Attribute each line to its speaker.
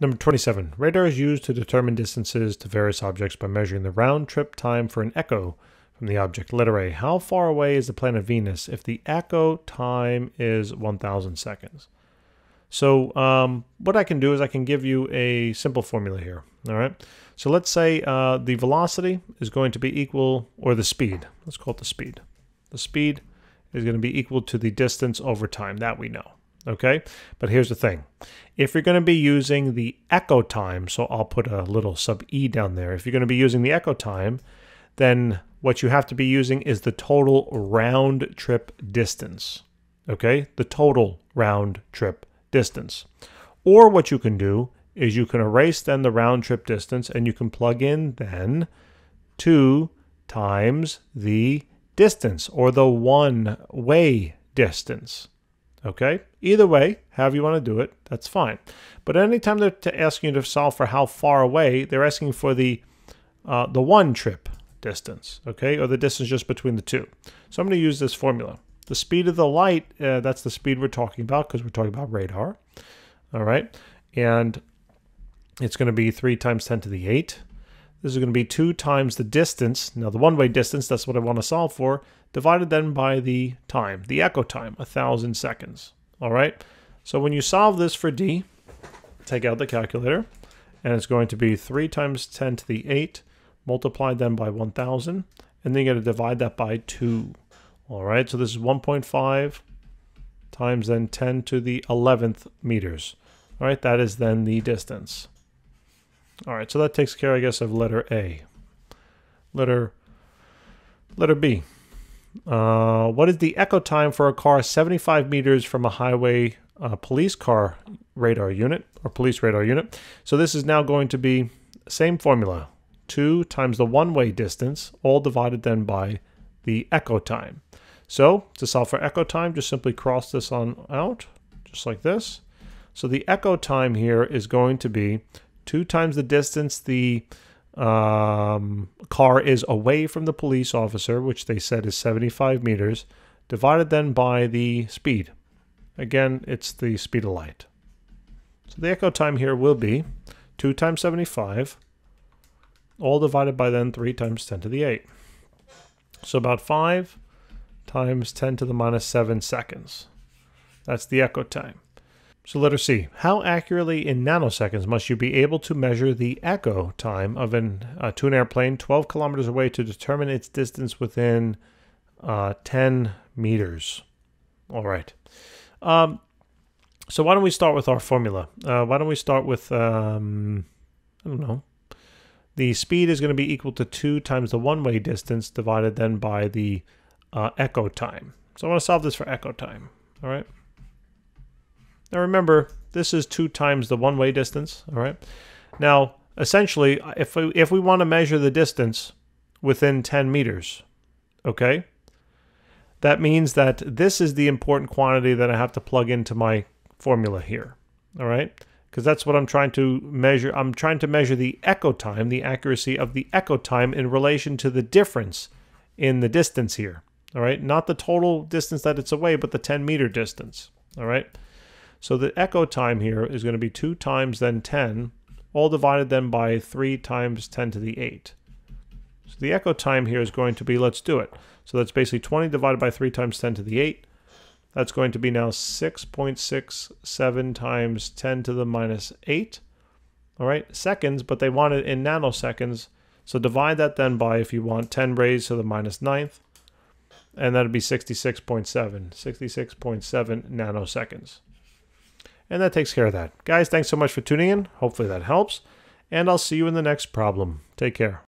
Speaker 1: Number 27. Radar is used to determine distances to various objects by measuring the round trip time for an echo from the object. Letter A. How far away is the planet Venus if the echo time is 1,000 seconds? So um, what I can do is I can give you a simple formula here. All right. So let's say uh, the velocity is going to be equal, or the speed. Let's call it the speed. The speed is going to be equal to the distance over time. That we know. Okay. But here's the thing. If you're going to be using the echo time, so I'll put a little sub e down there. If you're going to be using the echo time, then what you have to be using is the total round trip distance. Okay. The total round trip distance. Or what you can do is you can erase then the round trip distance and you can plug in then 2 times the distance or the one way distance. Okay? Either way, however you want to do it, that's fine. But anytime they're asking you to solve for how far away, they're asking for the uh, the one trip distance, okay, or the distance just between the two. So I'm going to use this formula. The speed of the light, uh, that's the speed we're talking about because we're talking about radar. All right. And it's going to be 3 times 10 to the 8. This is going to be 2 times the distance. Now, the one-way distance, that's what I want to solve for, divided then by the time, the echo time, 1,000 seconds. All right. So when you solve this for D, take out the calculator, and it's going to be 3 times 10 to the 8, multiplied then by 1,000, and then you're going to divide that by 2. All right, so this is 1.5 times then 10 to the 11th meters. All right, that is then the distance. All right, so that takes care, I guess, of letter A. Letter, letter B. Uh, what is the echo time for a car 75 meters from a highway uh, police car radar unit or police radar unit? So this is now going to be same formula. 2 times the one-way distance, all divided then by the echo time. So to solve for echo time, just simply cross this on out, just like this. So the echo time here is going to be two times the distance the um, car is away from the police officer, which they said is 75 meters, divided then by the speed. Again, it's the speed of light. So the echo time here will be 2 times 75, all divided by then 3 times 10 to the 8. So about 5 times 10 to the minus 7 seconds. That's the echo time. So let us see. How accurately in nanoseconds must you be able to measure the echo time of an, uh, to an airplane 12 kilometers away to determine its distance within uh, 10 meters? All right. Um, so why don't we start with our formula? Uh, why don't we start with, um, I don't know, the speed is going to be equal to 2 times the one-way distance divided then by the uh, echo time. So I want to solve this for echo time. All right. Now remember, this is 2 times the one-way distance. All right. Now, essentially, if we, if we want to measure the distance within 10 meters, okay, that means that this is the important quantity that I have to plug into my formula here. All right because that's what I'm trying to measure. I'm trying to measure the echo time, the accuracy of the echo time in relation to the difference in the distance here. All right, not the total distance that it's away, but the 10 meter distance. All right, so the echo time here is going to be 2 times then 10, all divided then by 3 times 10 to the 8. So the echo time here is going to be, let's do it. So that's basically 20 divided by 3 times 10 to the 8. That's going to be now 6.67 times 10 to the minus 8. All right, seconds, but they want it in nanoseconds. So divide that then by, if you want, 10 raised to the minus ninth. And that'd be 66.7, 66.7 nanoseconds. And that takes care of that. Guys, thanks so much for tuning in. Hopefully that helps. And I'll see you in the next problem. Take care.